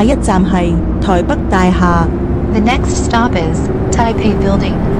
下一站系台北大厦。The next stop is Taipei Building.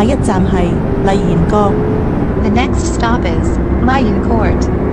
下一站系丽贤阁。The next stop is Mayan Court.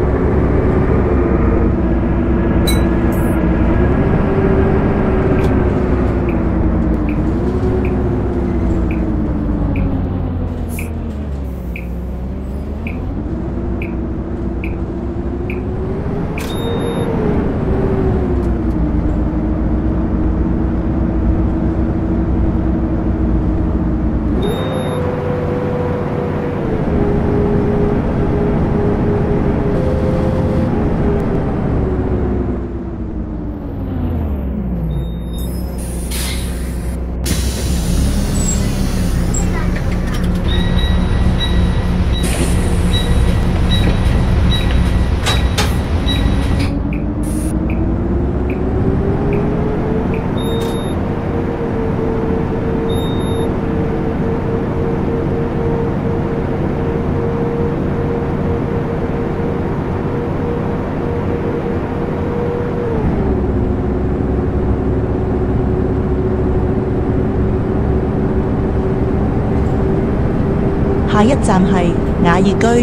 you go.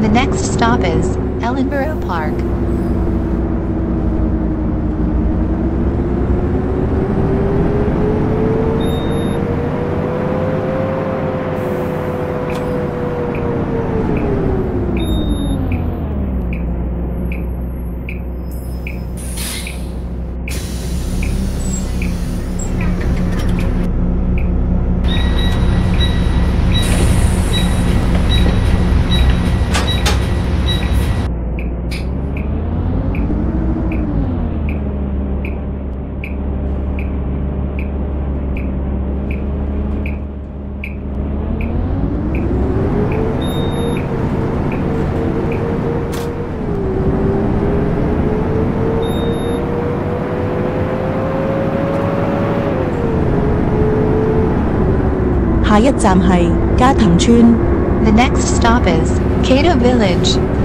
The next stop is Ellenborough Park. 下一站係加藤村。The next stop is Kato Village.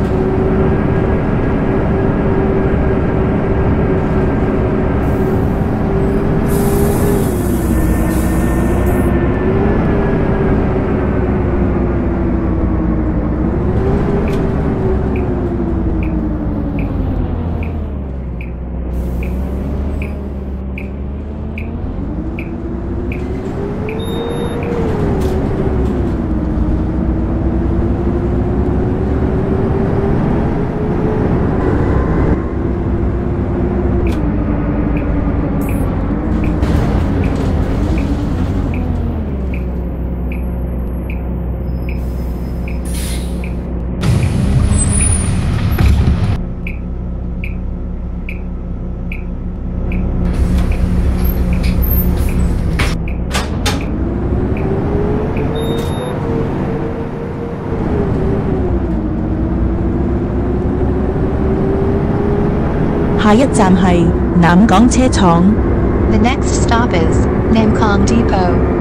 下一站係南港车厂。The next stop is Namkong Depot.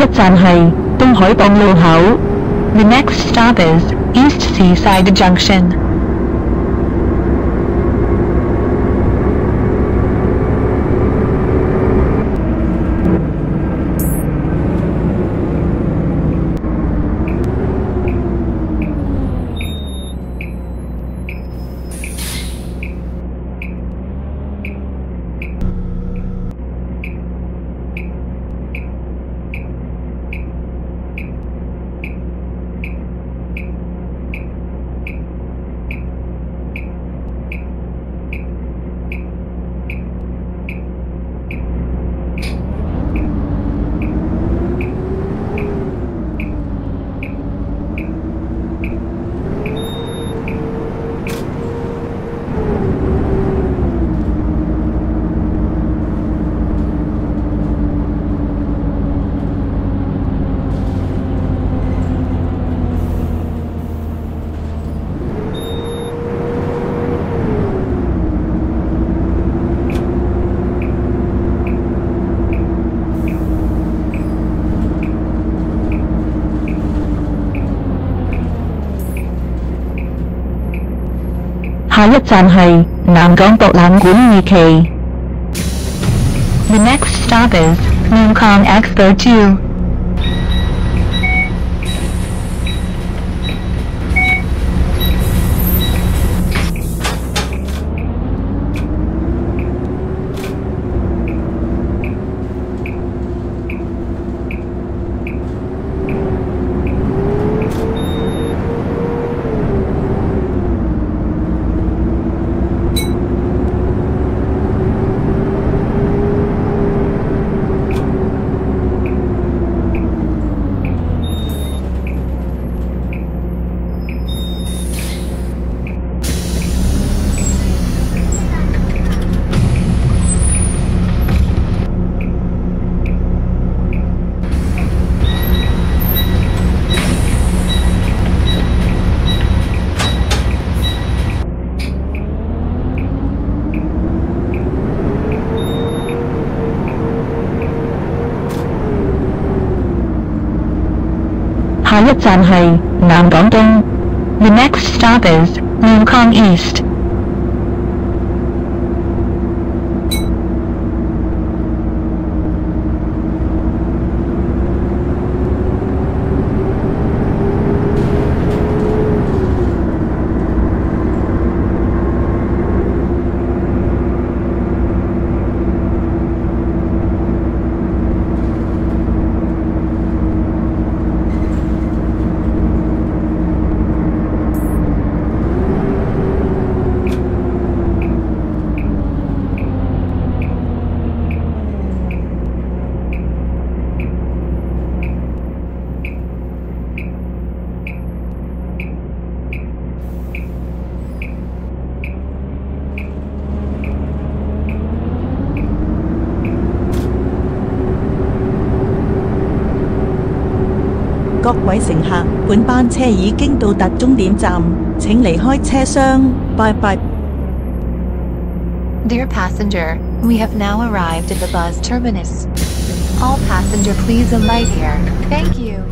一站系东海岸路口。 The next stop is East Seaside Junction. 下一站系南港博览馆二期。 The next stop is Namkong Expo 2. 下一站系南港东。 The next stop is Namkong East. 各位乘客，本班车已经到达终点站，请离开车厢。拜拜。Dear passenger, we have now arrived at the bus terminus. All passenger please alight here. Thank you.